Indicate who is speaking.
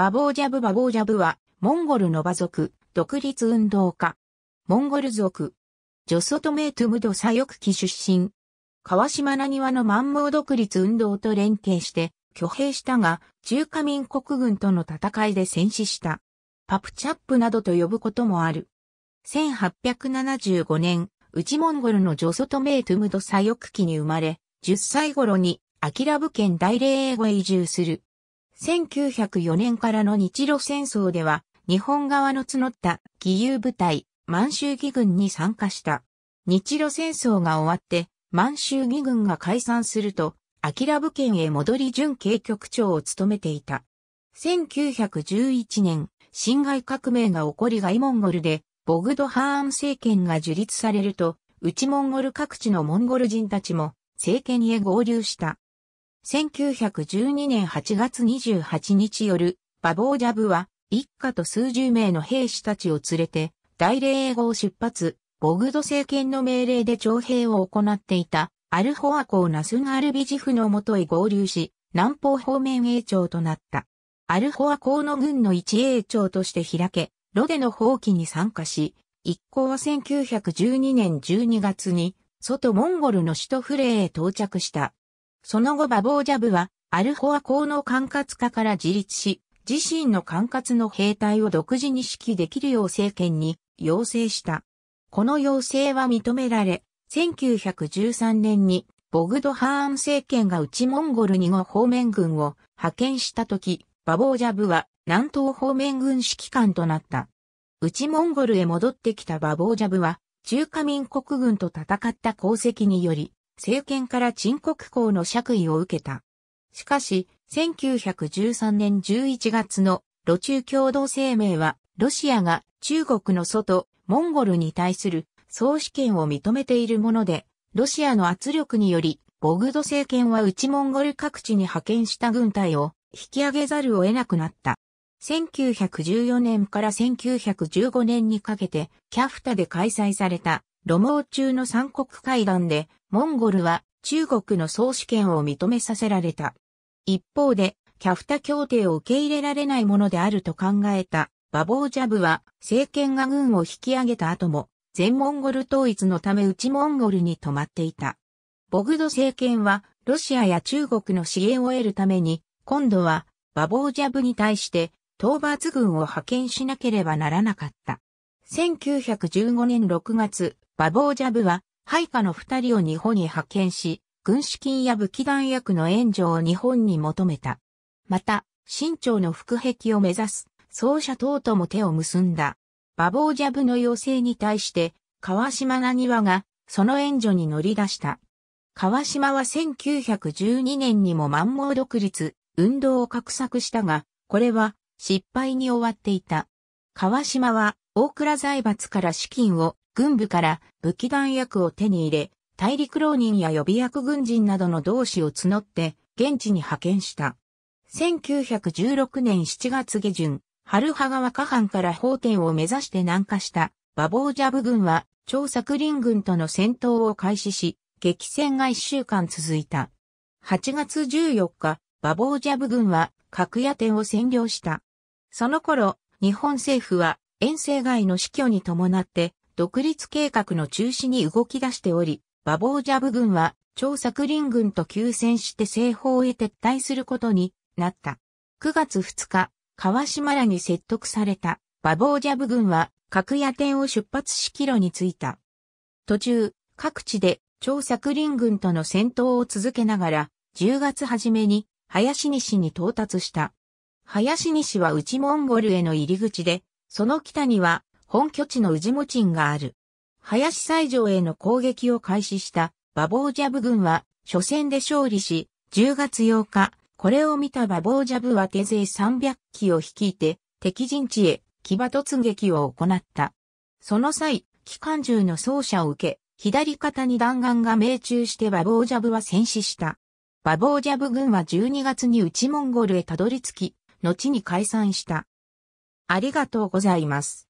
Speaker 1: バボージャブバボージャブは、モンゴルの馬族、独立運動家。モンゴル族。ジョソトメイトムド左翼期出身。川島なにわの満蒙独立運動と連携して挙兵したが、中華民国軍との戦いで戦死した。パプチャップなどと呼ぶこともある。1875年、内モンゴルのジョソトメイトムド左翼期に生まれ、10歳頃にアキラブ県大霊英語へ移住する。1904年からの日露戦争では、日本側の募った義勇部隊、満州義軍に参加した。日露戦争が終わって、満州義軍が解散すると、アキラブ県へ戻り準警局長を務めていた。1911年、辛亥革命が起こり外モンゴルで、ボグドハーン政権が樹立されると、内モンゴル各地のモンゴル人たちも政権へ合流した。1912年8月28日夜、バボージャブは一家と数十名の兵士たちを連れて大霊英語を出発、ボグド政権の命令で徴兵を行っていたアルホア校ナスガールビジフのもとへ合流し、南方方面営長となった。アルホア校の軍の一営長として開け、ロデの放棄に参加し、一行は1912年12月に、外モンゴルの首都フレーへ到着した。その後バボージャブは、アルホア校の管轄下から自立し、自身の管轄の兵隊を独自に指揮できるよう政権に要請した。この要請は認められ、1913年にボグドハーン政権が内モンゴルに後方面軍を派遣した時、バボージャブは南東方面軍指揮官となった。内モンゴルへ戻ってきたバボージャブは中華民国軍と戦った功績により政権から陳国公の爵位を受けた。しかし、1913年11月のロ中共同声明は、ロシアが中国の外、モンゴルに対する総主権を認めているもので、ロシアの圧力により、ボグド政権は内モンゴル各地に派遣した軍隊を引き上げざるを得なくなった。1914年から1915年にかけて、キャフタで開催された、ロモー中の三国会談で、モンゴルは中国の総主権を認めさせられた。一方で、キャフタ協定を受け入れられないものであると考えたバボージャブは政権が軍を引き上げた後も全モンゴル統一のため内モンゴルに泊まっていた。ボグド政権はロシアや中国の支援を得るために今度はバボージャブに対して討伐軍を派遣しなければならなかった。1915年6月、バボージャブは配下の二人を日本に派遣し、軍資金や武器弾薬の援助を日本に求めた。また、新朝の副壁を目指す、奏者等とも手を結んだ。馬房ジャブの要請に対して、川島なにわが、その援助に乗り出した。川島は1912年にも満蒙独立、運動を画策したが、これは失敗に終わっていた。川島は大倉財閥から資金を軍部から武器弾薬を手に入れ、大陸浪人や予備役軍人などの同志を募って現地に派遣した。1916年7月下旬、春葉川下藩から法典を目指して南下した馬房ジャブ軍は張作林軍との戦闘を開始し、激戦が1週間続いた。8月14日、馬房ジャブ軍は角屋店を占領した。その頃、日本政府は遠征外の死去に伴って独立計画の中止に動き出しており、バボージャブ軍は、超作林軍と休戦して西方へ撤退することになった。9月2日、川島らに説得されたバボージャブ軍は、各野店を出発しキロに着いた。途中、各地で超作林軍との戦闘を続けながら、10月初めに、林西に到達した。林西は内モンゴルへの入り口で、その北には本拠地のウジモチンがある。林西条への攻撃を開始したバボージャブ軍は初戦で勝利し、10月8日、これを見たバボージャブは手勢300機を率いて敵陣地へ騎馬突撃を行った。その際、機関銃の操作を受け、左肩に弾丸が命中してバボージャブは戦死した。バボージャブ軍は12月に内モンゴルへたどり着き、後に解散した。ありがとうございます。